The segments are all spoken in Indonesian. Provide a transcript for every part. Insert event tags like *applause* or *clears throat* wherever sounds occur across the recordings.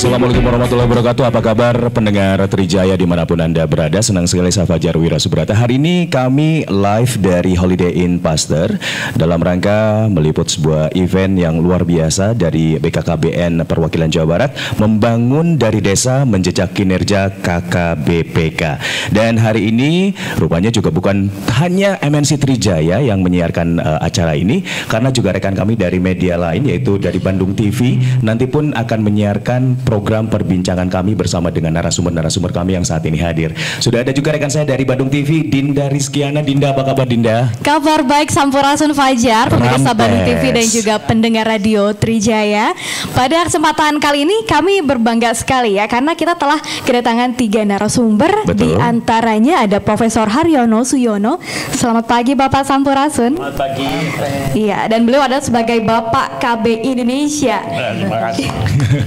Assalamualaikum warahmatullahi wabarakatuh. Apa kabar pendengar Trijaya di mana pun Anda berada? Senang sekali saya Fajar Wira Subrata Hari ini kami live dari Holiday Inn Pasteur Dalam rangka meliput sebuah event yang luar biasa Dari BKKBN Perwakilan Jawa Barat Membangun dari desa menjejak kinerja KKBPK Dan hari ini rupanya juga bukan hanya MNC Trijaya yang menyiarkan uh, acara ini Karena juga rekan kami dari media lain yaitu dari Bandung TV Nanti pun akan menyiarkan program perbincangan kami bersama dengan narasumber-narasumber kami yang saat ini hadir. Sudah ada juga rekan saya dari Bandung TV, Dinda Rizkiana. Dinda, apa kabar Dinda? Kabar baik Sampurasun Fajar, pemirsa Bandung TV dan juga pendengar radio Trijaya. Pada kesempatan kali ini kami berbangga sekali ya karena kita telah kedatangan tiga narasumber. Betul. Di antaranya ada Profesor Haryono Suyono. Selamat pagi Bapak Sampurasun. Selamat pagi. Iya, dan beliau adalah sebagai Bapak KB Indonesia. Terima kasih.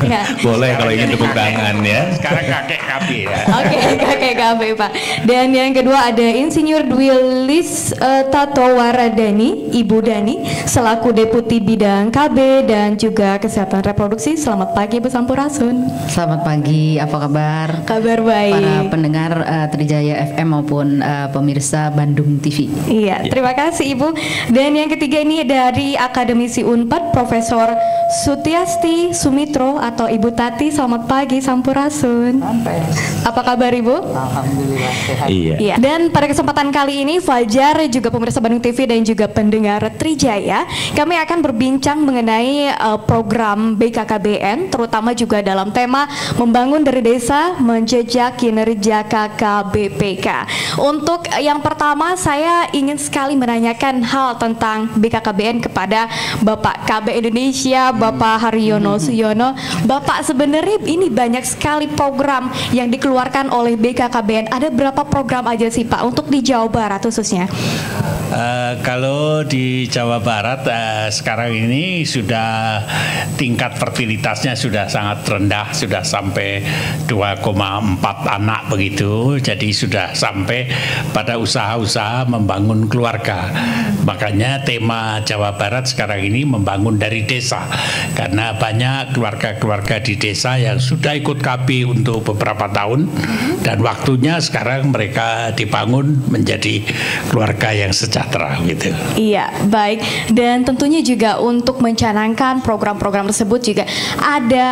Ya. *laughs* Boleh kalau ingin tepuk tangan ya. Sekarang kakek KB ya. Oke, *laughs* kakek KB Pak. Dan yang kedua ada Insinyur Dwilis uh, Tato Waradani, Ibu Dani, selaku Deputi Bidang KB dan juga Kesehatan Reproduksi. Selamat pagi Bu Sampurasun. Selamat pagi, apa kabar? Kabar baik. Para pendengar uh, Trijaya FM maupun uh, pemirsa Bandung TV. Iya, terima kasih Ibu. Dan yang ketiga ini dari Akademisi Unpad Profesor Sutiasti Sumitro atau Ibu Tati. Selamat pagi Sampurasun. Apa kabar Ibu? Alhamdulillah sehat. Iya. Iya. Dan pada kesempatan kali ini Fajar juga pemirsa Bandung TV dan juga pendengar Trijaya, kami akan berbincang mengenai uh, program BKKBN terutama juga dalam tema membangun dari desa menjejak kinerja KKBPK. Untuk yang pertama saya ingin sekali menanyakan hal tentang BKKBN kepada Bapak KB Indonesia, Bapak Haryono Suyono. Bapak sebenarnya ini banyak sekali program yang dikeluarkan oleh BKKBN. Ada berapa program aja sih Pak untuk di Jawa Barat khususnya? Eh, kalau di Jawa Barat eh, sekarang ini sudah tingkat fertilitasnya sudah sangat rendah, sudah sampai 2,4 anak begitu. Jadi sudah sampai pada usaha-usaha membangun keluarga. Makanya tema Jawa Barat sekarang ini membangun dari desa. Karena banyak keluarga-keluarga di desa yang sudah ikut KB untuk beberapa tahun dan waktunya sekarang mereka dibangun menjadi keluarga yang sejahtera gitu. Iya, baik. Dan tentunya juga untuk mencanangkan program-program tersebut juga ada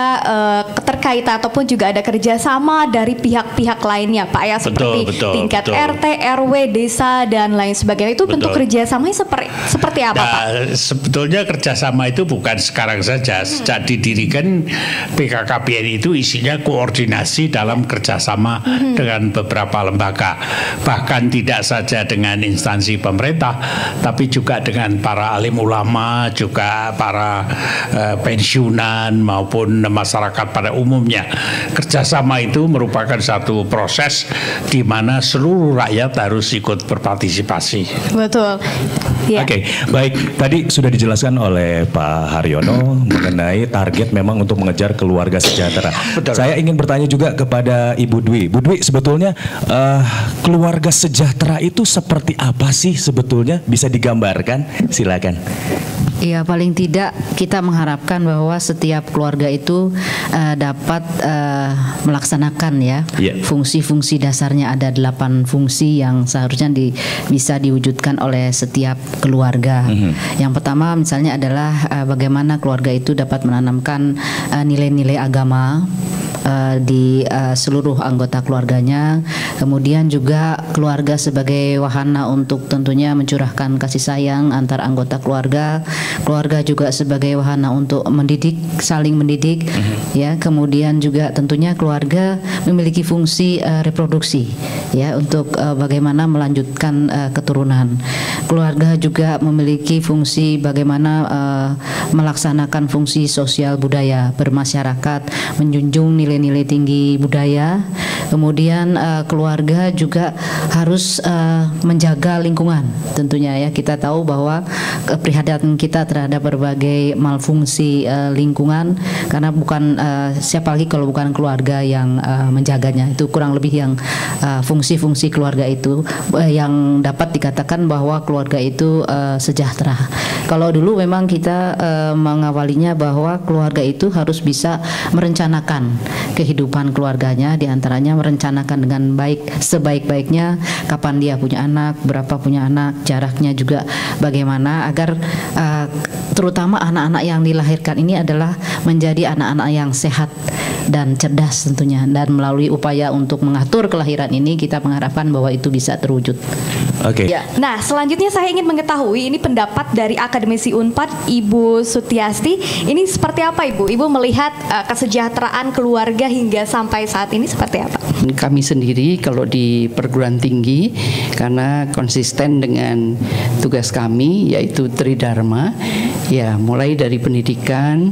keterkaitan ataupun juga ada kerjasama dari pihak-pihak lainnya, Pak ya, seperti betul, tingkat betul. RT, RW, desa dan lain sebagainya. Itu bentuk Betul. kerjasamanya seperti seperti apa, Pak? Nah, sebetulnya kerjasama itu bukan sekarang saja. Sejak didirikan PKKBN itu isinya koordinasi dalam kerjasama dengan beberapa lembaga. Bahkan tidak saja dengan instansi pemerintah, tapi juga dengan para alim ulama, juga para eh, pensiunan maupun masyarakat pada umumnya. Kerjasama itu merupakan satu proses di mana seluruh rakyat harus ikut berpartisipasi. Betul. Iya. Oke, baik. Tadi sudah dijelaskan oleh Pak Haryono *clears throat* mengenai target memang untuk mengejar keluarga sejahtera. Saya ingin bertanya juga kepada Ibu Dwi. Bu Dwi, sebetulnya eh, keluarga sejahtera itu seperti apa sih sebetulnya? Bisa digambarkan? Silakan. Ya paling tidak kita mengharapkan bahwa setiap keluarga itu eh, dapat eh, melaksanakan ya Iya. fungsi-fungsi dasarnya ada delapan fungsi yang seharusnya di- bisa diwujudkan oleh setiap keluarga. Yang pertama misalnya adalah eh, bagaimana keluarga itu dapat menanamkan nilai-nilai agama eh, di eh, seluruh anggota keluarganya. Kemudian juga keluarga sebagai wahana untuk tentunya mencurahkan kasih sayang antar anggota keluarga. Keluarga juga sebagai wahana untuk mendidik, saling mendidik. Ya, kemudian juga tentunya keluarga memiliki fungsi eh, reproduksi ya untuk eh, bagaimana melanjutkan eh, keturunan. Keluarga juga memiliki fungsi bagaimana eh, melaksanakan fungsi sosial budaya bermasyarakat, menjunjung nilai-nilai tinggi budaya. Kemudian eh, keluarga juga harus eh, menjaga lingkungan. Tentunya ya kita tahu bahwa keprihatinan kita terhadap berbagai malfungsi uh, lingkungan. Karena bukan uh, siapa lagi kalau bukan keluarga yang uh, menjaganya. Itu kurang lebih yang fungsi-fungsi uh, keluarga itu uh, yang dapat dikatakan bahwa keluarga itu uh, sejahtera. Kalau dulu memang kita uh, mengawalinya bahwa keluarga itu harus bisa merencanakan kehidupan keluarganya. Di antaranya merencanakan dengan baik sebaik-baiknya. Kapan dia punya anak, berapa punya anak, jaraknya juga bagaimana. Agar uh, terutama anak-anak yang dilahirkan ini adalah menjadi anak-anak yang sehat dan cerdas tentunya dan melalui upaya untuk mengatur kelahiran ini kita mengharapkan bahwa itu bisa terwujud. Oke. Okay. Ya. Nah, selanjutnya saya ingin mengetahui ini pendapat dari akademisi Unpad Ibu Sutiasti. Ini seperti apa Ibu? Ibu melihat uh, kesejahteraan keluarga hingga sampai saat ini seperti apa? Kami sendiri kalau di perguruan tinggi karena konsisten dengan tugas kami yaitu Tridharma ya mulai dari pendidikan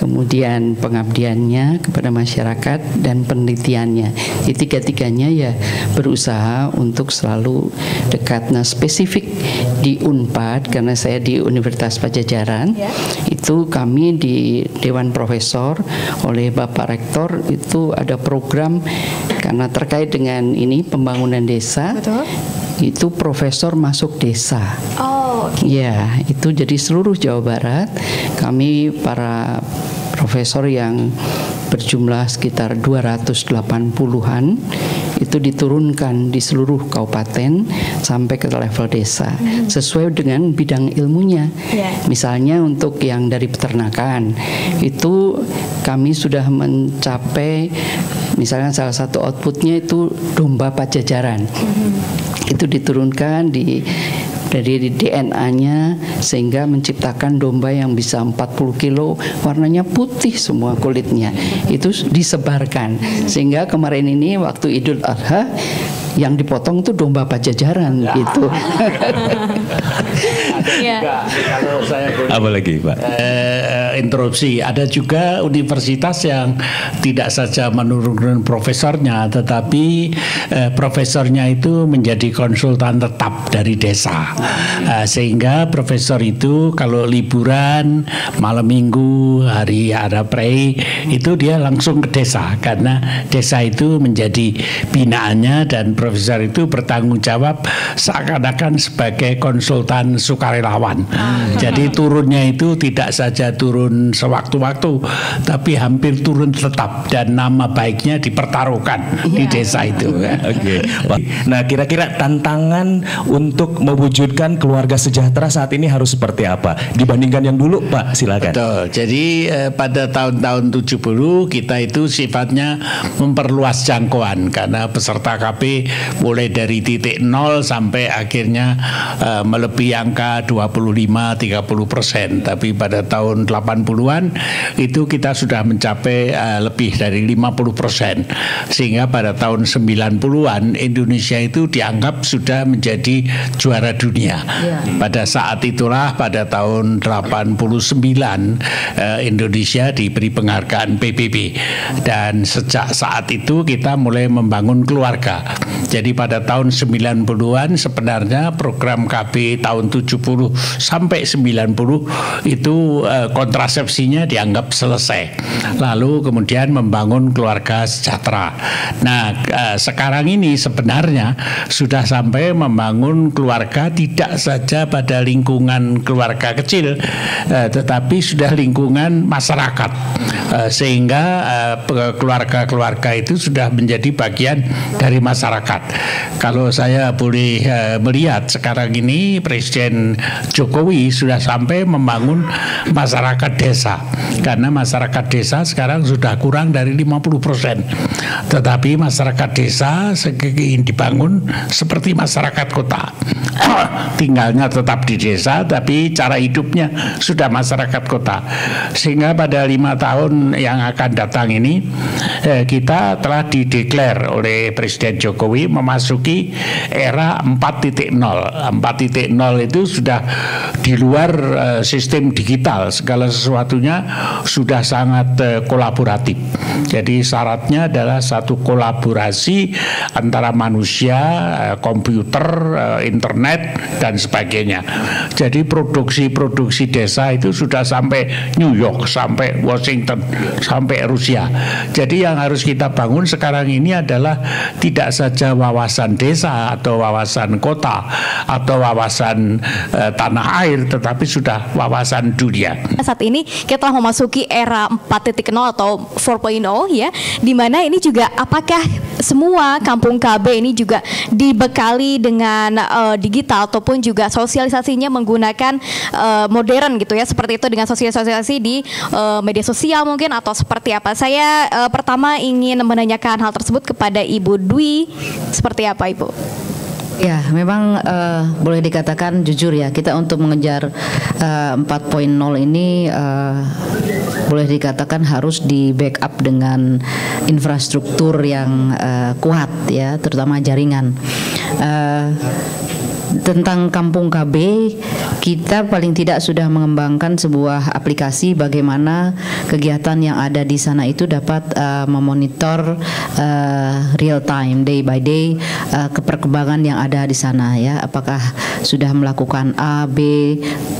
kemudian pengabdiannya kepada masyarakat dan penelitiannya. Di tiga-tiganya ya berusaha untuk selalu dekat. Nah spesifik di Unpad karena saya di Universitas Pajajaran ya. itu kami di Dewan Profesor oleh Bapak Rektor itu ada program karena terkait dengan ini pembangunan desa. Betul. Itu profesor masuk desa. Oh, okay. Ya, itu jadi seluruh Jawa Barat kami para profesor yang berjumlah sekitar 280-an itu diturunkan di seluruh kabupaten sampai ke level desa hmm. sesuai dengan bidang ilmunya. Yeah. Misalnya untuk yang dari peternakan itu kami sudah mencapai misalnya salah satu outputnya itu domba pajajaran. Hmm. Itu diturunkan di dari DNA-nya sehingga menciptakan domba yang bisa 40 kilo warnanya putih semua kulitnya. Itu disebarkan. Sehingga kemarin ini waktu Idul Adha yang dipotong tuh domba pajajaran ya. gitu. *laughs* ya. Apa lagi Pak? Eh, interupsi, ada juga universitas yang tidak saja menurunkan profesornya, tetapi eh, profesornya itu menjadi konsultan tetap dari desa, eh, sehingga profesor itu kalau liburan malam minggu hari ada prei itu dia langsung ke desa karena desa itu menjadi binaannya dan profesor itu bertanggung jawab seakan-akan sebagai konsultan sukarelawan. Hmm. Jadi turunnya itu tidak saja turun sewaktu-waktu, tapi hampir turun tetap dan nama baiknya dipertaruhkan yeah. di iya. desa itu. Oke. Okay. Nah, kira-kira tantangan untuk mewujudkan keluarga sejahtera saat ini harus seperti apa dibandingkan yang dulu, Pak? Silakan. Betul. Jadi eh, pada tahun-tahun 70 kita itu sifatnya memperluas jangkauan karena peserta KP mulai dari titik nol sampai akhirnya uh, melebihi angka 25-30 persen. Tapi pada tahun 80-an itu kita sudah mencapai uh, lebih dari 50 persen. Sehingga pada tahun 90-an Indonesia itu dianggap sudah menjadi juara dunia. Yeah. Pada saat itulah pada tahun 89 uh, Indonesia diberi penghargaan PBB dan sejak saat itu kita mulai membangun keluarga. Jadi pada tahun 90-an sebenarnya program KB tahun 70 sampai 90 itu eh, kontrasepsinya dianggap selesai. Lalu kemudian membangun keluarga sejahtera. Nah, eh, sekarang ini sebenarnya sudah sampai membangun keluarga tidak saja pada lingkungan keluarga kecil eh, tetapi sudah lingkungan masyarakat. Eh, sehingga eh, keluarga-keluarga itu sudah menjadi bagian dari masyarakat. Kalau saya boleh uh, melihat sekarang ini Presiden Jokowi sudah sampai membangun masyarakat desa karena masyarakat desa sekarang sudah kurang dari 50 persen. Tetapi masyarakat desa ingin dibangun seperti masyarakat kota. *clears throat* Tinggalnya tetap di desa tapi cara hidupnya sudah masyarakat kota. Sehingga pada lima tahun yang akan datang ini eh, kita telah dideklar oleh Presiden Jokowi ketahui memasuki era 4.0. 4.0 itu sudah di luar uh, sistem digital, segala sesuatunya sudah sangat uh, kolaboratif. Jadi syaratnya adalah satu kolaborasi antara manusia, uh, komputer, internet dan sebagainya. Jadi produksi-produksi desa itu sudah sampai New York, sampai Washington, sampai Rusia. Jadi yang harus kita bangun sekarang ini adalah tidak saja wawasan desa atau wawasan kota atau wawasan uh, tanah air, tetapi sudah wawasan dunia. Saat ini kita telah memasuki era 4.0 atau 4.0 ya, di mana ini juga apakah semua kampung KB ini juga dibekali dengan uh, digital ataupun juga sosialisasinya menggunakan uh, modern gitu ya, seperti itu dengan sosialisasi di uh, media sosial mungkin atau seperti apa? Saya uh, pertama ingin menanyakan hal tersebut kepada Ibu Dwi, seperti apa Ibu? Ya, memang uh, boleh dikatakan jujur ya kita untuk mengejar uh, 4.0 ini uh, boleh dikatakan harus di backup dengan infrastruktur yang uh, kuat ya, terutama jaringan. Uh, tentang Kampung KB kita paling tidak sudah mengembangkan sebuah aplikasi bagaimana kegiatan yang ada di sana itu dapat uh, memonitor uh, real time day by day uh, keperkembangan yang ada di sana ya. Apakah sudah melakukan A B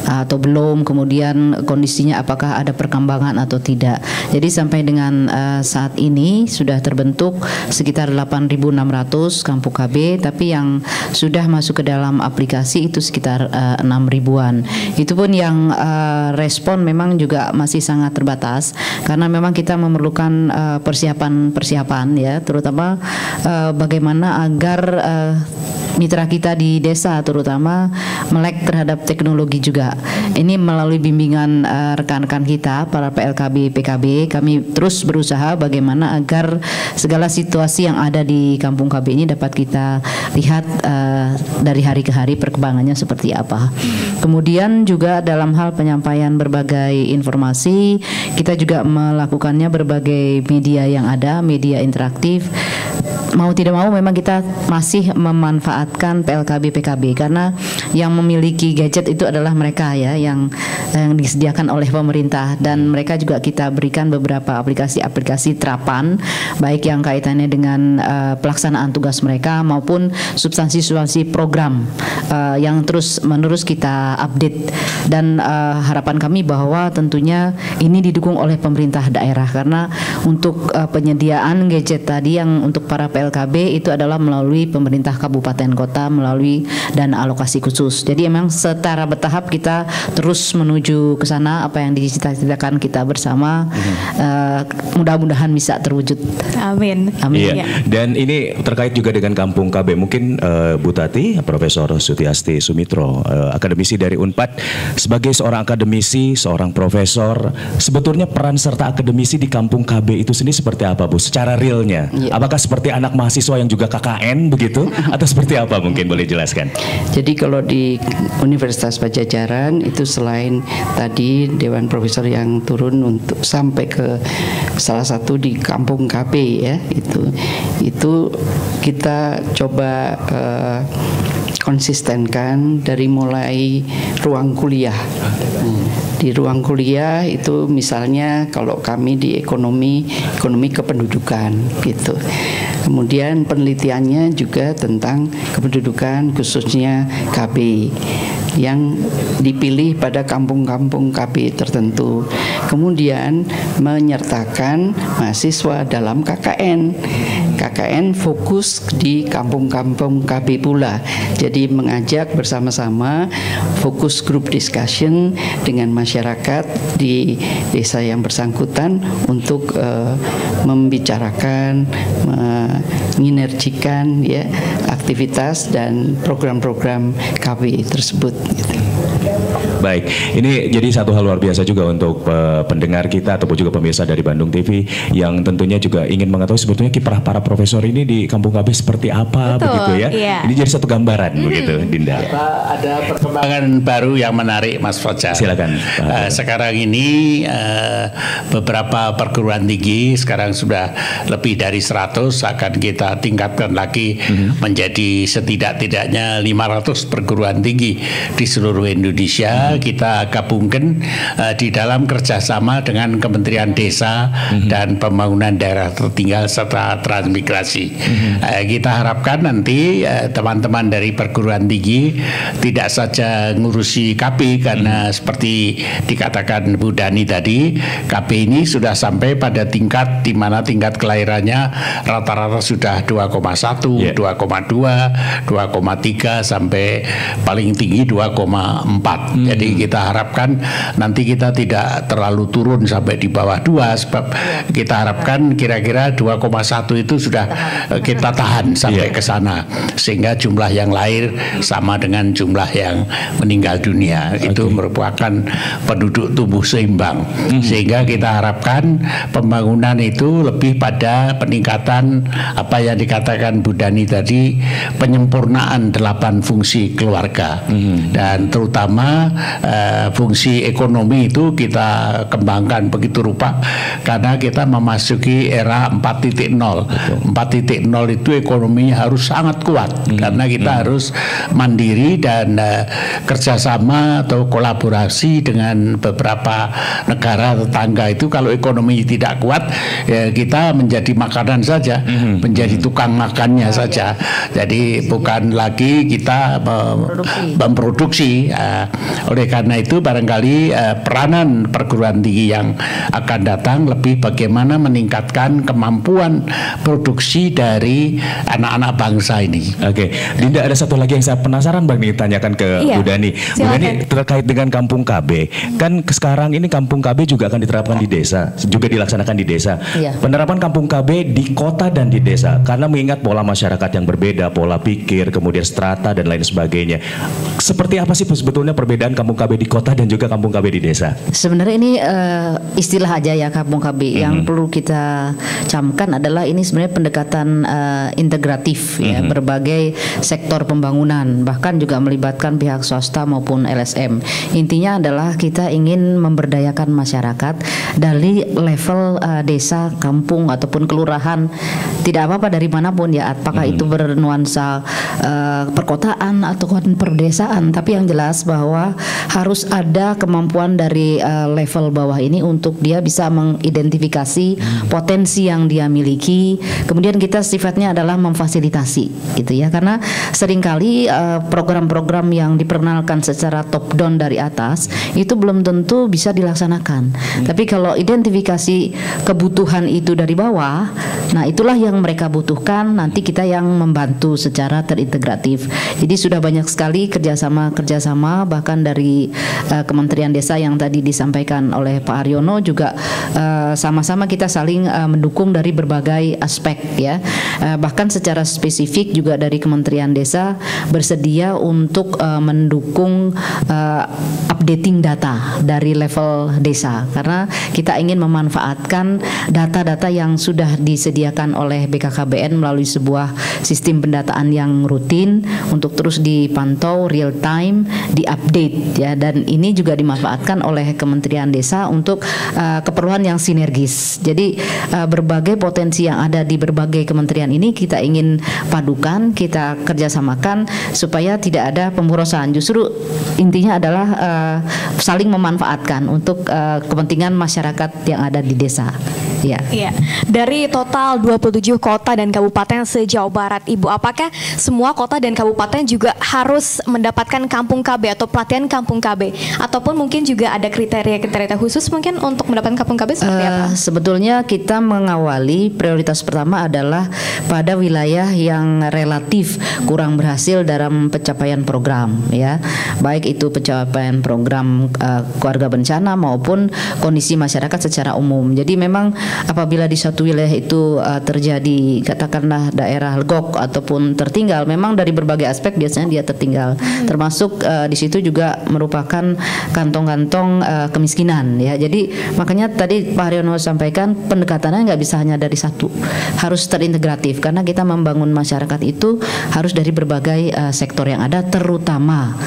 atau belum kemudian kondisinya apakah ada perkembangan atau tidak jadi sampai dengan uh, saat ini sudah terbentuk sekitar 8.600 kampung KB tapi yang sudah masuk ke dalam aplikasi itu sekitar uh, 6 ribuan. Itu pun yang uh, respon memang juga masih sangat terbatas karena memang kita memerlukan persiapan-persiapan ya, terutama bagaimana agar mitra kita di desa terutama melek terhadap teknologi juga. Ini melalui bimbingan uh, rekan-rekan kita para PLKB PKB kami terus berusaha bagaimana agar segala situasi yang ada di Kampung KB ini dapat kita lihat uh, dari hari ke hari perkembangannya seperti apa. Kemudian juga dalam hal penyampaian berbagai informasi kita juga melakukannya berbagai media yang ada, media interaktif mau tidak mau memang kita masih memanfaatkan PLKB PKB karena yang memiliki gadget itu adalah mereka ya yang yang disediakan oleh pemerintah. Dan mereka juga kita berikan beberapa aplikasi-aplikasi terapan baik yang kaitannya dengan uh, pelaksanaan tugas mereka maupun substansi-substansi program uh, yang terus menerus kita update. Dan uh, harapan kami bahwa tentunya ini didukung oleh pemerintah daerah karena untuk uh, penyediaan gadget tadi yang untuk para PLKB itu adalah melalui pemerintah kabupaten kota melalui dana alokasi khusus. Jadi memang setara bertahap kita terus menuju ke sana apa yang dicita-citakan kita bersama hmm. uh, mudah-mudahan bisa terwujud. Amin. Amin. Iya. Dan ini terkait juga dengan Kampung KB. Mungkin uh, Bu Tati, Profesor Sutiasti Sumitro, uh, akademisi dari Unpad sebagai seorang akademisi, seorang profesor, sebetulnya peran serta akademisi di Kampung KB itu sendiri seperti apa, Bu? Secara realnya, ya. apakah seperti anak anak mahasiswa yang juga KKN begitu *laughs* atau seperti apa mungkin boleh jelaskan? Jadi kalau di Universitas Pajajaran itu selain tadi Dewan Profesor yang turun untuk sampai ke salah satu di Kampung KP ya itu itu kita coba uh, konsistenkan dari mulai ruang kuliah. Di ruang kuliah itu misalnya kalau kami di ekonomi ekonomi kependudukan gitu. Kemudian penelitiannya juga tentang kependudukan khususnya KB yang dipilih pada kampung-kampung KB tertentu. Kemudian menyertakan mahasiswa dalam KKN. KKN fokus di kampung-kampung KB pula. Jadi mengajak bersama-sama fokus group discussion dengan masyarakat di desa yang bersangkutan untuk uh, membicarakan, menginerjikan ya aktivitas dan program-program KB tersebut. Gitu. Baik, ini jadi satu hal luar biasa juga untuk uh, pendengar kita ataupun juga pemirsa dari Bandung TV yang tentunya juga ingin mengetahui sebetulnya kiprah para profesor ini di Kampung KB seperti apa Betul, begitu ya. iya. Ini jadi satu gambaran begitu, Dinda. Apa ada perkembangan baru yang menarik Mas Fajar. Silakan. Eh, sekarang ini eh, beberapa perguruan tinggi sekarang sudah lebih dari 100 akan kita tingkatkan lagi menjadi setidak-tidaknya 500 perguruan tinggi di seluruh Indonesia kita gabungkan eh, di dalam kerjasama dengan Kementerian Desa dan Pembangunan Daerah Tertinggal serta Transmigrasi. Eh, kita harapkan nanti eh, teman-teman dari perguruan tinggi tidak saja ngurusi KP karena seperti dikatakan Bu Dani tadi KP ini sudah sampai pada tingkat di mana tingkat kelahirannya rata-rata sudah 2,1, Yeah. 2,2, 2,3 sampai paling tinggi 2,4. Jadi kita harapkan nanti kita tidak terlalu turun sampai di bawah 2 sebab kita harapkan kira-kira 2,1 itu sudah kita tahan. sampai Iya. ke sana. Sehingga jumlah yang lahir sama dengan jumlah yang meninggal dunia. Itu merupakan penduduk tubuh seimbang. Sehingga kita harapkan pembangunan itu lebih pada peningkatan apa yang dikatakan Bu Dani tadi penyempurnaan delapan fungsi keluarga. Dan terutama eh, fungsi ekonomi itu kita kembangkan begitu rupa karena kita memasuki era 4.0 4.0 itu ekonominya harus sangat kuat karena kita harus mandiri dan eh, kerjasama atau kolaborasi dengan beberapa negara tetangga itu. Kalau ekonomi tidak kuat ya kita menjadi makanan saja menjadi tukang makannya saja. Jadi bukan lagi kita me- memproduksi Eh, oleh karena itu barangkali eh, peranan perguruan tinggi yang akan datang lebih bagaimana meningkatkan kemampuan produksi dari anak-anak bangsa ini Oke, Dinda ada satu lagi yang saya penasaran bang nih tanyakan ke Iya, Bu Dani. Bu silakan. Dani terkait dengan Kampung KB, kan sekarang ini Kampung KB juga akan diterapkan di desa, juga dilaksanakan di desa. Iya. Penerapan Kampung KB di kota dan di desa, karena mengingat pola masyarakat yang berbeda, pola pikir, kemudian strata dan lain sebagainya. Seperti apa sih sebetulnya perbedaan Kampung KB di kota dan juga Kampung KB di desa? Sebenarnya ini eh, istilah aja ya kampung KB yang perlu kita camkan adalah ini sebenarnya pendekatan eh, integratif ya berbagai sektor pembangunan bahkan juga melibatkan pihak swasta maupun LSM. Intinya adalah kita ingin memberdayakan masyarakat dari level eh, desa, kampung ataupun kelurahan. Tidak apa-apa dari mana pun ya apakah itu bernuansa eh, perkotaan ataupun perdesaan. Tapi yang jelas bahwa harus ada kemampuan dari eh, level bawah ini untuk dia bisa mengidentifikasi potensi yang dia miliki. Kemudian kita sifatnya adalah memfasilitasi gitu ya. Karena sering kali eh, program-program yang diperkenalkan secara top down dari atas itu belum tentu bisa dilaksanakan. Tapi kalau identifikasi kebutuhan itu dari bawah nah itulah yang mereka butuhkan nanti kita yang membantu secara terintegratif. Jadi sudah banyak sekali kerjasama kerjasama bahkan dari eh, Kementerian Desa yang tadi disampaikan oleh Pak Aryono juga eh, sama-sama kita saling eh, mendukung dari berbagai aspek ya. Eh, bahkan secara spesifik juga dari Kementerian Desa bersedia untuk eh, mendukung eh, updating data dari level desa. Karena kita ingin memanfaatkan data-data yang sudah disediakan oleh BKKBN melalui sebuah sistem pendataan yang rutin untuk terus dipantau real time, diupdate ya dan ini juga dimanfaatkan oleh Kementerian Desa untuk uh, keperluan yang sinergis. Jadi uh, berbagai potensi yang ada di berbagai kementerian ini kita ingin padukan, kita kerjasamakan supaya tidak ada pemborosan. Justru intinya adalah uh, saling memanfaatkan untuk uh, kepentingan masyarakat yang ada di desa. Ya. Iya. Dari total 27 kota dan kabupaten se-Jawa Barat, Ibu, apakah semua kota dan kabupaten juga harus mendapatkan kampung KB atau pelatihan kampung KB ataupun mungkin juga ada kriteria-kriteria khusus mungkin untuk mendapatkan kampung KB seperti apa? Eh, sebetulnya kita mengawali prioritas pertama adalah pada wilayah yang relatif kurang berhasil dalam pencapaian program ya. Baik itu pencapaian program eh, keluarga bencana maupun kondisi masyarakat secara umum. Jadi memang apabila di satu wilayah itu eh, terjadi katakanlah daerah legok ataupun tertinggal memang dari berbagai aspek biasanya dia tertinggal. Termasuk eh, di situ juga merupakan kantong-kantong uh, kemiskinan ya. Jadi makanya tadi Pak Haryono sampaikan pendekatannya nggak bisa hanya dari satu, harus terintegratif karena kita membangun masyarakat itu harus dari berbagai uh, sektor yang ada terutama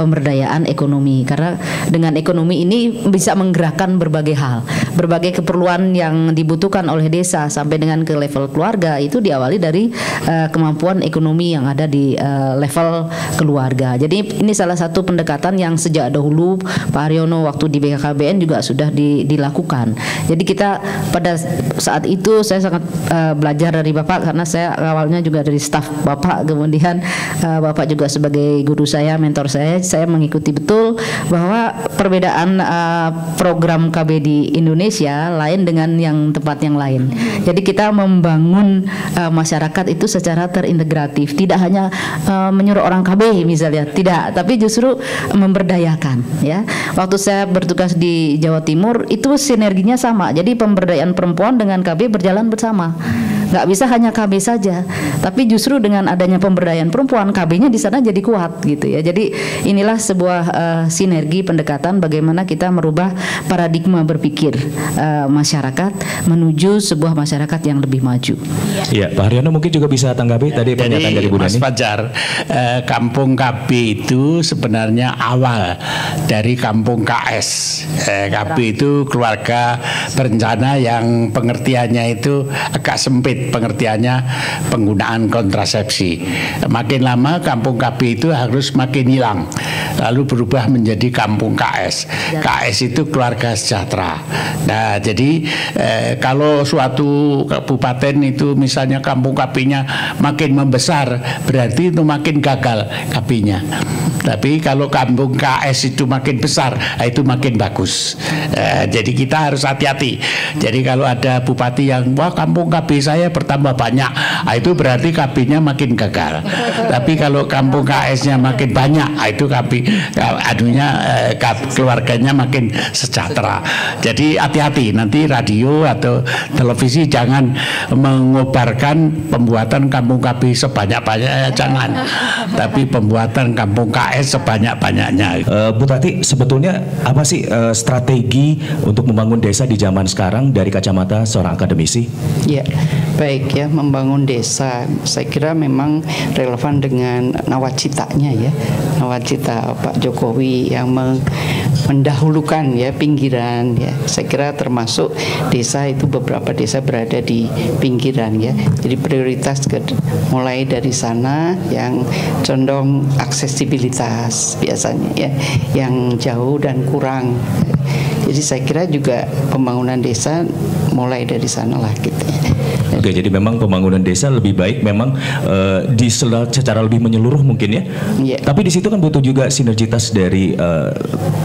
pemberdayaan ekonomi karena dengan ekonomi ini bisa menggerakkan berbagai hal, berbagai keperluan yang dibutuhkan oleh desa sampai dengan ke level keluarga itu diawali dari uh, kemampuan ekonomi yang ada di uh, level keluarga. Jadi ini salah satu pendekatan yang sejak dahulu Pak Haryono waktu di BKKBN juga sudah di, dilakukan. Jadi kita pada saat itu saya sangat uh, belajar dari Bapak karena saya awalnya juga dari staf Bapak kemudian uh, Bapak juga sebagai guru saya, mentor saya saya mengikuti betul bahwa perbedaan uh, program KB di Indonesia lain dengan yang tempat yang lain. Jadi kita membangun uh, masyarakat itu secara terintegratif, tidak hanya uh, menyuruh orang KB misalnya, tidak, tapi justru memberdayakan ya. Waktu saya bertugas di Jawa Timur itu sinerginya sama. Jadi pemberdayaan perempuan dengan KB berjalan bersama nggak bisa hanya KB saja, tapi justru dengan adanya pemberdayaan perempuan KB-nya di sana jadi kuat gitu ya. Jadi inilah sebuah uh, sinergi pendekatan bagaimana kita merubah paradigma berpikir uh, masyarakat menuju sebuah masyarakat yang lebih maju. Iya, Pak Haryono mungkin juga bisa tanggapi ya, tadi pernyataan dari Bu Mas Fajar, eh, kampung KB itu sebenarnya awal dari kampung KS. Eh, KB itu keluarga berencana yang pengertiannya itu agak sempit pengertiannya penggunaan kontrasepsi. Makin lama kampung KB itu harus makin hilang, lalu berubah menjadi kampung KS. KS itu keluarga sejahtera. Nah, jadi eh, kalau suatu kabupaten itu misalnya kampung KB-nya makin membesar, berarti itu makin gagal KB-nya. Tapi kalau kampung KS itu makin besar, nah itu makin bagus. Eh, jadi kita harus hati-hati. Jadi kalau ada bupati yang wah kampung KB saya bertambah banyak, nah itu berarti KB-nya makin gagal. Tapi kalau kampung KS-nya makin banyak, nah itu KB adunya eh, keluarganya makin sejahtera. Jadi hati-hati nanti radio atau televisi jangan mengobarkan pembuatan kampung KB sebanyak-banyaknya jangan. Tapi pembuatan kampung KS KS sebanyak-banyaknya. Uh, Bu Tati, sebetulnya apa sih uh, strategi untuk membangun desa di zaman sekarang dari kacamata seorang akademisi? Ya, baik ya, membangun desa. Saya kira memang relevan dengan nawacitanya ya, nawacita Pak Jokowi yang mendahulukan ya pinggiran ya. Saya kira termasuk desa itu beberapa desa berada di pinggiran ya. Jadi prioritas ke, mulai dari sana yang condong aksesibilitas biasanya ya yang jauh dan kurang. Jadi saya kira juga pembangunan desa mulai dari sana lah gitu. Oke, jadi memang pembangunan desa lebih baik memang uh, di secara lebih menyeluruh mungkin ya. Yeah. Tapi di situ kan butuh juga sinergitas dari uh,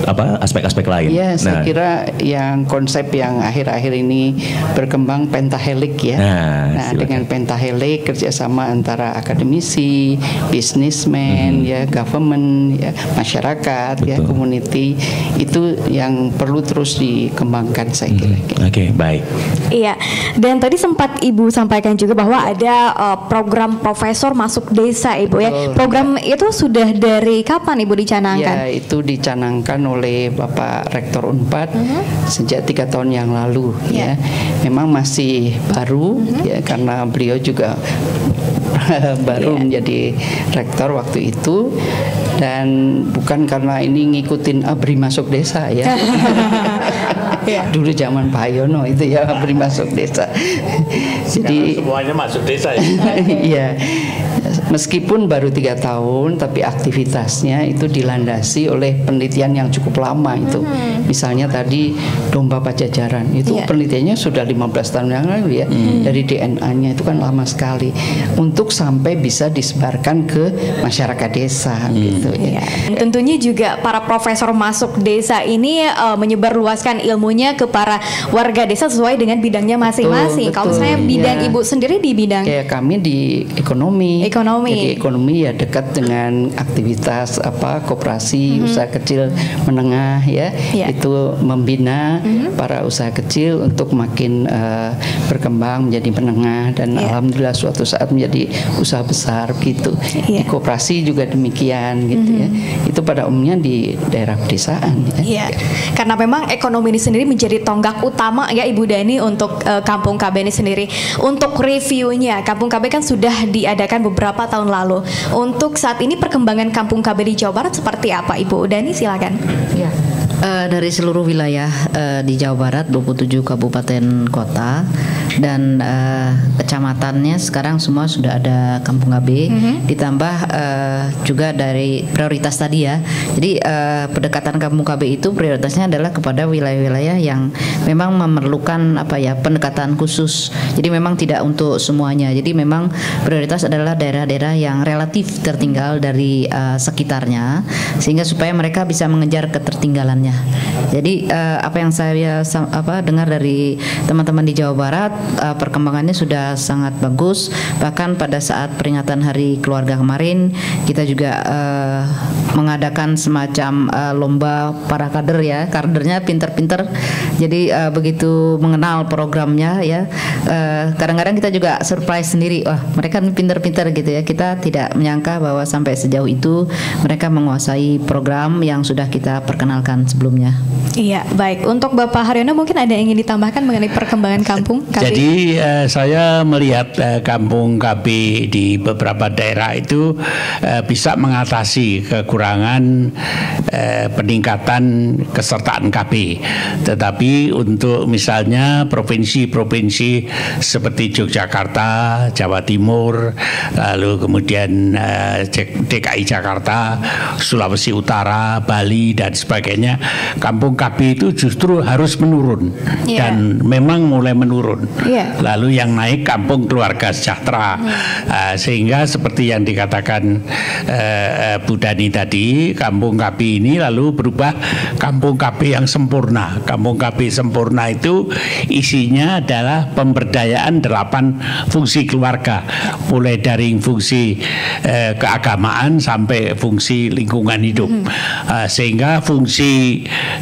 apa aspek-aspek lain. Ya, yeah, saya nah. kira yang konsep yang akhir-akhir ini berkembang pentahelik ya. Nah, nah dengan pentahelik kerjasama antara akademisi, bisnismen, hmm. ya, government, ya, masyarakat, ya, Betul. ya, community itu yang perlu terus dikembangkan saya kira. Hmm. Oke, okay, baik. Iya, dan tadi sempat Ibu sampaikan juga bahwa ada uh, program profesor masuk desa Ibu ya. Program itu sudah dari kapan Ibu dicanangkan? Ya, itu dicanangkan oleh Bapak Rektor Unpad uh -huh. sejak tiga tahun yang lalu yeah. ya. Memang masih baru uh -huh. ya karena beliau juga *laughs* baru yeah. menjadi rektor waktu itu dan bukan karena ini ngikutin abri masuk desa ya. *laughs* yeah. Dulu zaman Pak Yono itu ya abri *laughs* masuk desa. Jadi semuanya masuk desa ya. *laughs* Iya meskipun baru tiga tahun tapi aktivitasnya itu dilandasi oleh penelitian yang cukup lama itu hmm. misalnya tadi domba pajajaran itu yeah. penelitiannya sudah 15 tahun yang lalu ya hmm. dari DNA-nya itu kan lama sekali untuk sampai bisa disebarkan ke masyarakat desa hmm. gitu ya. Yeah. Tentunya juga para profesor masuk desa ini uh, menyebarluaskan ilmunya ke para warga desa sesuai dengan bidangnya masing-masing. Kalau saya bidang ya. ibu sendiri di bidang kayak kami di ekonomi, ekonomi ekonomi. Jadi ekonomi ya dekat dengan aktivitas apa koperasi usaha kecil menengah ya Iya. itu membina para usaha kecil untuk makin eh, berkembang menjadi menengah dan Iya. alhamdulillah suatu saat menjadi usaha besar gitu. Iya. Di koperasi juga demikian gitu ya. Itu pada umumnya di daerah pedesaan ya. Iya, karena memang ekonomi ini sendiri menjadi tonggak utama ya Ibu Dani untuk eh, Kampung KB ini sendiri. Untuk reviewnya, Kampung KB kan sudah diadakan beberapa tahun lalu. Untuk saat ini perkembangan Kampung KB di Jawa Barat seperti apa Ibu Dani? Silakan. Ya. Eh, dari seluruh wilayah eh, di Jawa Barat 27 kabupaten kota dan eh, kecamatannya sekarang semua sudah ada kampung KB ditambah eh, juga dari prioritas tadi ya. Jadi eh, pendekatan kampung KB itu prioritasnya adalah kepada wilayah-wilayah yang memang memerlukan apa ya pendekatan khusus. Jadi memang tidak untuk semuanya. Jadi memang prioritas adalah daerah-daerah yang relatif tertinggal dari eh, sekitarnya sehingga supaya mereka bisa mengejar ketertinggalannya. Jadi eh, apa yang saya sa- apa dengar dari teman-teman di Jawa Barat eh, perkembangannya sudah sangat bagus. Bahkan pada saat peringatan Hari Keluarga kemarin kita juga eh, mengadakan semacam eh, lomba para kader ya. Kadernya pinter-pinter. Jadi eh, begitu mengenal programnya ya. kadang-kadang kita juga surprise sendiri. Wah, mereka pinter-pinter gitu ya. Kita tidak menyangka bahwa sampai sejauh itu mereka menguasai program yang sudah kita perkenalkan sebelumnya. Iya, baik. Untuk Bapak Haryono mungkin ada yang ingin ditambahkan mengenai perkembangan kampung KB? Jadi eh, saya melihat eh, kampung KB di beberapa daerah itu eh, bisa mengatasi kekurangan eh, peningkatan kesertaan KB. Tetapi untuk misalnya provinsi-provinsi seperti Yogyakarta, Jawa Timur, lalu kemudian eh, DKI Jakarta, Sulawesi Utara, Bali dan sebagainya, kampung KB itu justru harus menurun Iya. dan memang mulai menurun. Iya. Lalu yang naik kampung keluarga sejahtera, Uh, sehingga seperti yang dikatakan uh, Bu Dani tadi, kampung KB ini lalu berubah kampung KB yang sempurna. Kampung KB sempurna itu isinya adalah pemberdayaan delapan fungsi keluarga, mulai dari fungsi uh, keagamaan sampai fungsi lingkungan hidup, Uh, sehingga fungsi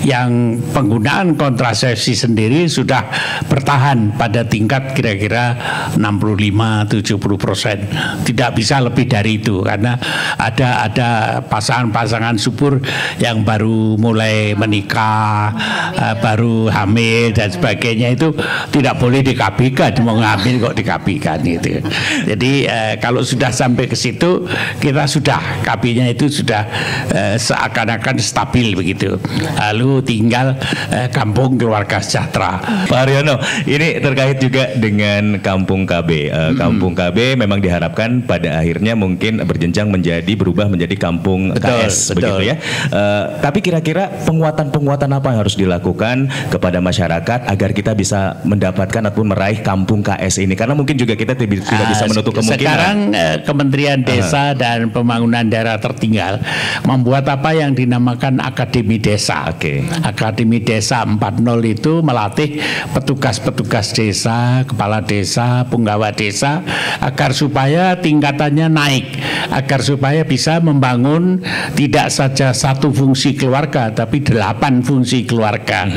yang penggunaan kontrasepsi sendiri sudah bertahan pada tingkat kira-kira 65-70 persen. Tidak bisa lebih dari itu karena ada ada pasangan-pasangan subur yang baru mulai menikah, eh, baru hamil dan sebagainya itu tidak boleh dikabikan, mau ngambil kok dikabikan gitu. Jadi eh, kalau sudah sampai ke situ kita sudah KB-nya itu sudah eh, seakan-akan stabil begitu. Lalu tinggal eh, kampung keluarga sejahtera. Pak Haryono, ini terkait juga dengan Kampung KB. Eh, Kampung KB memang diharapkan pada akhirnya mungkin berjenjang menjadi berubah menjadi Kampung Betul, KS betul. begitu ya. Eh, tapi kira-kira penguatan-penguatan apa yang harus dilakukan kepada masyarakat agar kita bisa mendapatkan ataupun meraih Kampung KS ini? Karena mungkin juga kita tidak tidak bisa Ah, menutup kemungkinan. Sekarang eh, Kementerian Desa dan Pembangunan Daerah Tertinggal membuat apa yang dinamakan Akademi Desa. Oke. Akademi Desa 4.0 itu melatih petugas-petugas desa, kepala desa, penggawa desa agar supaya tingkatannya naik, agar supaya bisa membangun tidak saja satu fungsi keluarga tapi delapan fungsi keluarga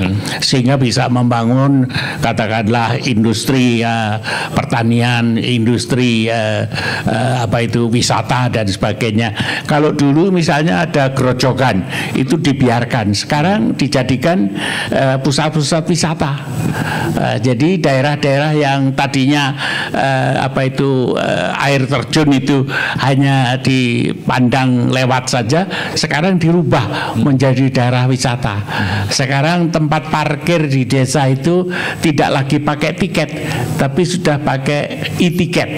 sehingga bisa membangun katakanlah industri eh, pertanian, industri eh, eh, apa itu wisata dan sebagainya. Kalau dulu misalnya ada gerojokan itu dibiarkan, sekarang dijadikan eh, pusat-pusat wisata. Eh, jadi daerah-daerah yang tadinya eh, apa itu air terjun itu hanya dipandang lewat saja, sekarang dirubah menjadi daerah wisata. Sekarang tempat parkir di desa itu tidak lagi pakai tiket, tapi sudah pakai e-tiket.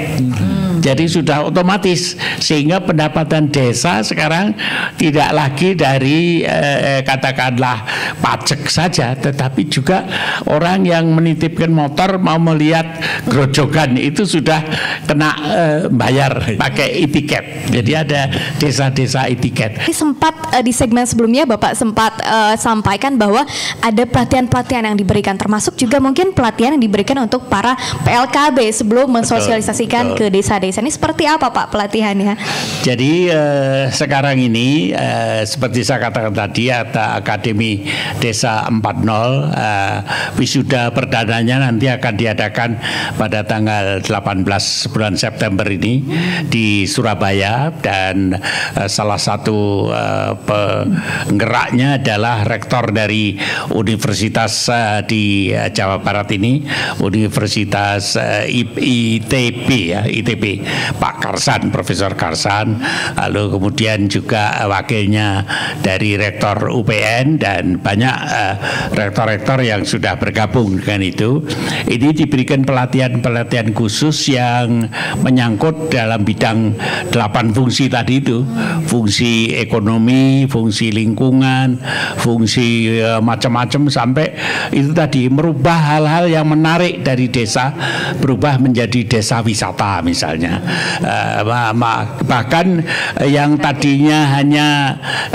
Jadi sudah otomatis sehingga pendapatan desa sekarang tidak lagi dari eh, katakanlah pajak saja, tetapi juga orang yang menitipkan motor mau melihat gerojokan itu sudah kena eh, bayar pakai e-tiket. Jadi ada desa-desa e-tiket. Sempat eh, di segmen sebelumnya Bapak sempat eh, sampaikan bahwa ada pelatihan-pelatihan yang diberikan termasuk juga mungkin pelatihan yang diberikan untuk para PLKB sebelum mensosialisasikan betul. ke desa-desa. desa ini seperti apa Pak pelatihannya? Jadi eh, sekarang ini eh, seperti saya katakan tadi ada Akademi Desa 40 eh, wisuda perdananya nanti akan diadakan pada tanggal 18 bulan September ini di Surabaya dan eh, salah satu eh, penggeraknya adalah rektor dari Universitas eh, di eh, Jawa Barat ini Universitas eh, ITB ya ITB Pak Karsan Profesor Karsan. Lalu kemudian juga wakilnya dari rektor UPN dan banyak eh, rektor-rektor yang sudah bergabung dengan itu. Ini diberikan pelatihan-pelatihan khusus yang menyangkut dalam bidang delapan fungsi tadi itu. Fungsi ekonomi fungsi lingkungan fungsi eh, macam-macam sampai itu tadi merubah hal-hal yang menarik dari desa berubah menjadi desa wisata misalnya. Ma- bahkan yang tadinya hanya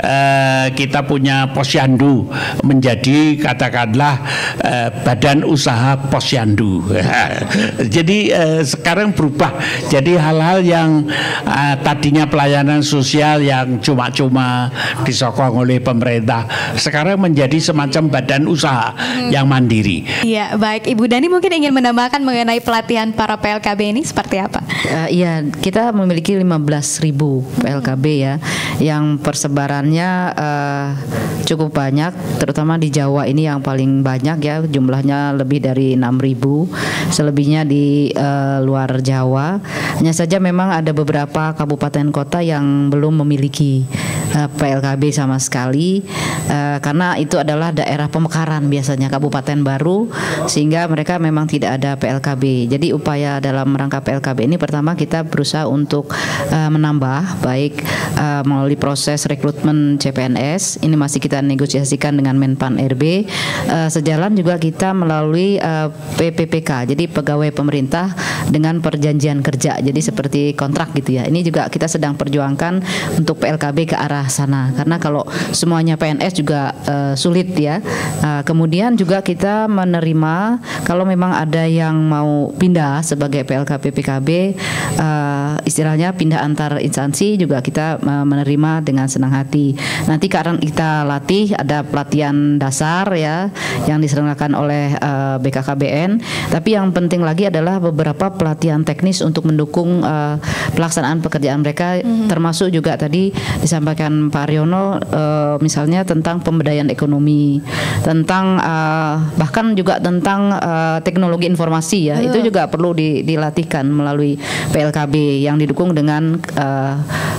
eh, kita punya posyandu menjadi katakanlah badan usaha posyandu. *laughs* Jadi sekarang berubah jadi hal-hal yang tadinya pelayanan sosial yang cuma-cuma disokong oleh pemerintah sekarang menjadi semacam badan usaha yang mandiri Iya, baik Ibu Dani mungkin ingin menambahkan mengenai pelatihan para PLKB ini seperti apa? Eh, Iya, kita memiliki 15.000 PLKB ya, yang persebarannya eh, cukup banyak, terutama di Jawa ini yang paling banyak ya, jumlahnya lebih dari 6.000, selebihnya di eh, luar Jawa. Hanya saja memang ada beberapa kabupaten kota yang belum memiliki eh, PLKB sama sekali, eh, karena itu adalah daerah pemekaran biasanya kabupaten baru, sehingga mereka memang tidak ada PLKB. Jadi upaya dalam rangka PLKB ini pertama kita berusaha untuk uh, menambah baik uh, melalui proses rekrutmen CPNS ini masih kita negosiasikan dengan Menpan RB Uh, sejalan juga kita melalui uh, PPPK jadi pegawai pemerintah dengan perjanjian kerja jadi seperti kontrak gitu ya. Ini juga kita sedang perjuangkan untuk PLKB ke arah sana. Karena kalau semuanya PNS juga uh, sulit ya. Uh, kemudian juga kita menerima kalau memang ada yang mau pindah sebagai PLK PPKB uh, istilahnya pindah antar instansi juga kita uh, menerima dengan senang hati. Nanti karena kita latih ada pelatihan dasar ya yang diselenggarakan oleh uh, BKKBN, tapi yang penting lagi adalah beberapa pelatihan teknis untuk mendukung uh, pelaksanaan pekerjaan mereka termasuk juga tadi disampaikan Pak Riono uh, misalnya tentang pemberdayaan ekonomi, tentang uh, bahkan juga tentang uh, teknologi informasi ya. Itu juga perlu di- dilatihkan melalui PLKB yang didukung dengan uh,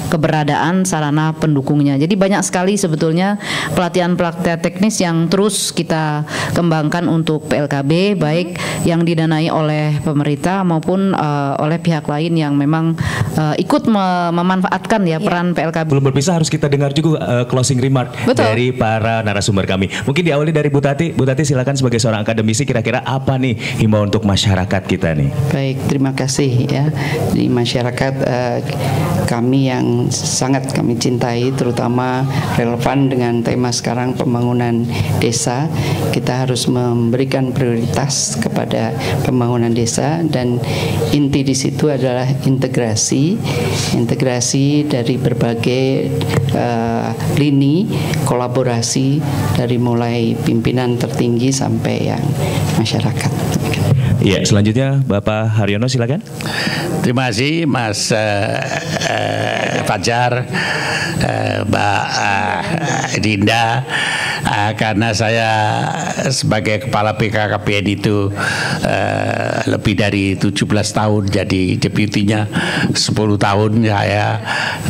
keberadaan sarana pendukungnya. Jadi banyak sekali sebetulnya pelatihan-pelatihan teknis yang terus kita kembangkan untuk PLKB baik yang didanai oleh pemerintah maupun uh, oleh pihak lain yang memang uh, ikut memanfaatkan ya peran PLKB. Belum berpisah harus kita dengar juga uh, closing remark Betul. dari para narasumber kami. Mungkin diawali dari Bu Tati. Bu Tati silakan sebagai seorang akademisi kira-kira apa nih himbauan untuk masyarakat kita nih? Baik, terima kasih ya di masyarakat eh, kami yang sangat kami cintai, terutama relevan dengan tema sekarang pembangunan desa. Kita harus memberikan prioritas kepada pembangunan desa dan inti di situ adalah integrasi, integrasi dari berbagai eh, lini kolaborasi dari mulai pimpinan tertinggi sampai yang masyarakat. Iya, selanjutnya Bapak Haryono silakan. Terima kasih Mas eh, eh, Fajar, eh, Mbak eh, Dinda, eh, karena saya sebagai kepala BKKBN itu eh, lebih dari 17 tahun jadi deputinya 10 tahun saya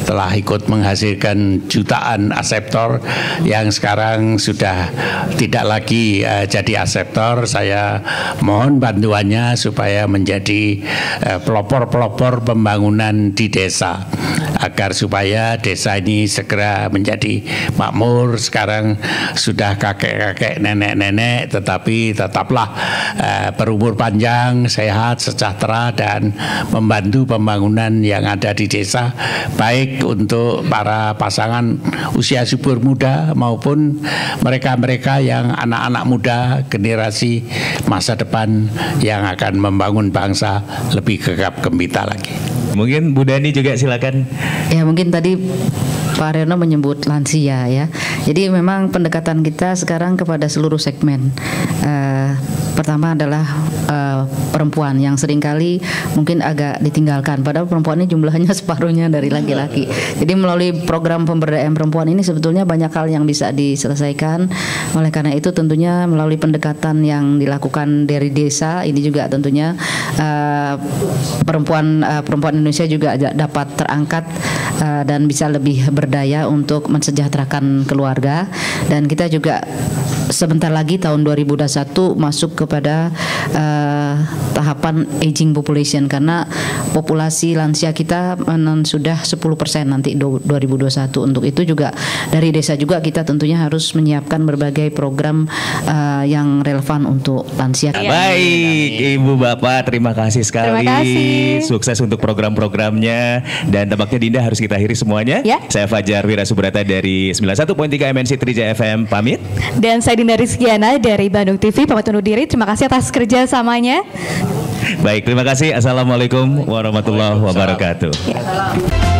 telah ikut menghasilkan jutaan aseptor yang sekarang sudah tidak lagi eh, jadi aseptor. Saya mohon bantuannya supaya menjadi eh, pelopor-pelopor pembangunan di desa agar supaya desa ini segera menjadi makmur. Sekarang sudah kakek-kakek, nenek-nenek, tetapi tetaplah eh, berumur panjang, sehat, sejahtera dan membantu pembangunan yang ada di desa, baik untuk para pasangan usia subur muda maupun mereka-mereka yang anak-anak muda generasi masa depan yang akan membangun bangsa lebih gegap gempita lagi. Mungkin Bu Dani juga silakan. Ya mungkin tadi Pak Reno menyebut lansia ya. Jadi memang pendekatan kita sekarang kepada seluruh segmen. Uh, pertama adalah uh, perempuan yang sering kali mungkin agak ditinggalkan. Padahal perempuan ini jumlahnya *laughs* separuhnya dari laki-laki. Jadi melalui program pemberdayaan perempuan ini sebetulnya banyak hal yang bisa diselesaikan. Oleh karena itu tentunya melalui pendekatan yang dilakukan dari desa ini juga tentunya uh, perempuan uh, perempuan Indonesia juga dapat terangkat uh, dan bisa lebih berdaya untuk mensejahterakan keluarga dan kita juga sebentar lagi tahun 2021 masuk kepada uh, tahapan aging population karena populasi lansia kita sudah 10% nanti 2021 untuk itu juga dari desa juga kita tentunya harus menyiapkan berbagai program uh, yang relevan untuk lansia. Ya. Baik, Ibu Bapak terima kasih sekali. Terima kasih. Sukses untuk program-programnya dan tebaknya Dinda harus kita akhiri semuanya. Ya. Saya Fajar Wira Subrata dari 91.3 MNC Trija FM pamit. Dan saya Dinda Rizkiana dari Bandung TV pamit undur diri. Terima kasih atas kerjasamanya. Baik, terima kasih. Assalamualaikum warahmatullahi wabarakatuh. Ya.